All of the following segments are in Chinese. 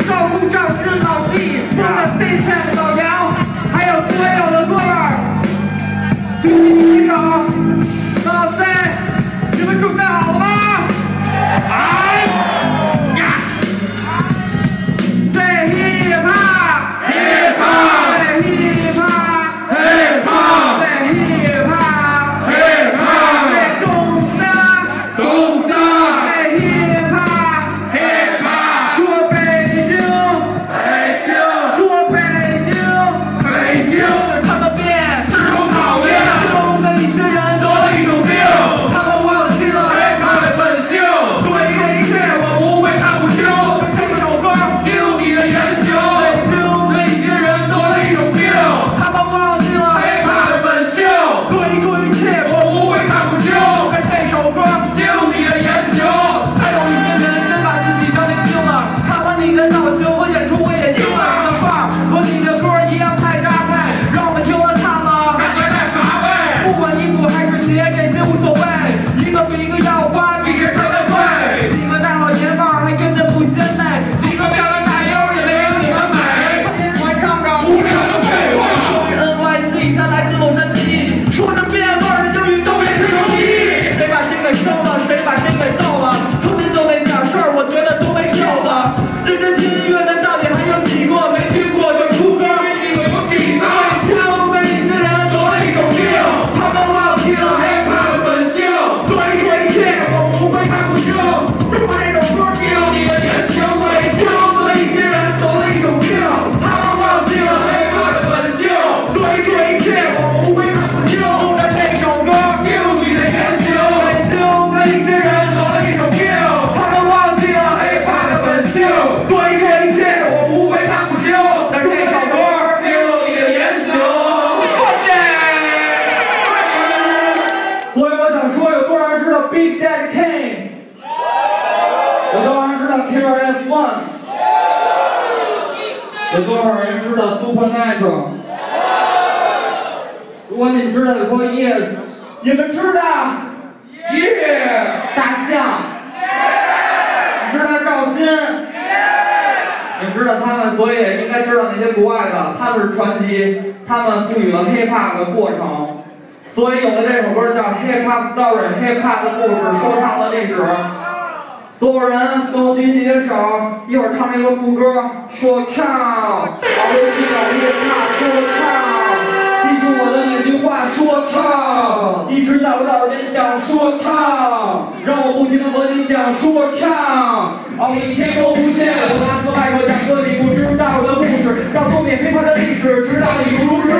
少妇赵芝老纪我们飞、小杨还有所有的哥们儿。请你们手老三你们准备好了吗 Big Daddy Kane，有多少人知道 KRS One？有多少人知道 Supernatural？如果你们知道的说耶，你们知道耶大象？你知道赵鑫？你们知道他们，所以应该知道那些国外的，他们是传奇，他们赋予了 hiphop 的过程。所以有了这首歌叫 Hip Hop Story，Hip Hop 的故事，说唱的历史。所有人都举起你的手，一会儿唱一个副歌，说唱，好好去找 Hip Hop 说唱，记住我的每句话，说唱，一直在我的耳边响，说唱，让我不停的和你讲，说唱，哦，每天都无限，我拿出外国讲歌，你不知道的故事，让后面黑化的历史，直到你熟知。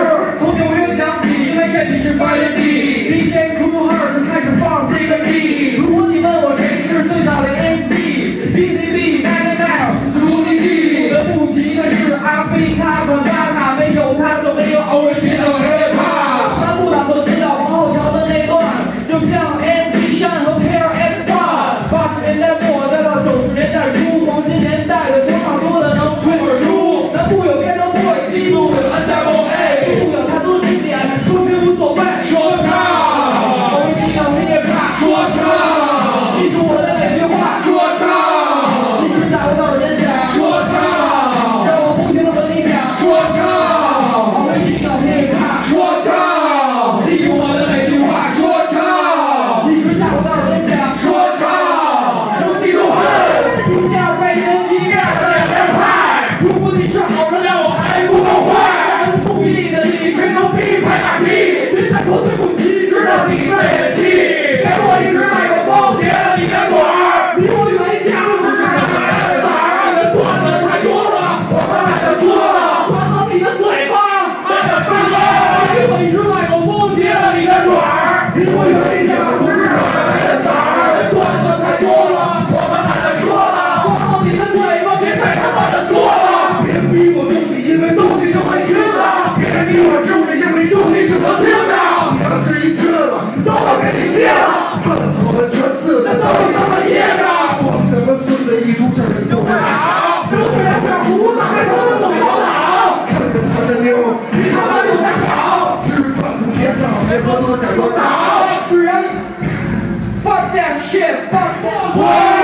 Fuck that shit! Fuck that! one.